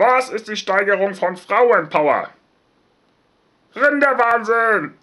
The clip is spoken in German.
Was ist die Steigerung von Frauenpower? Rinderwahnsinn!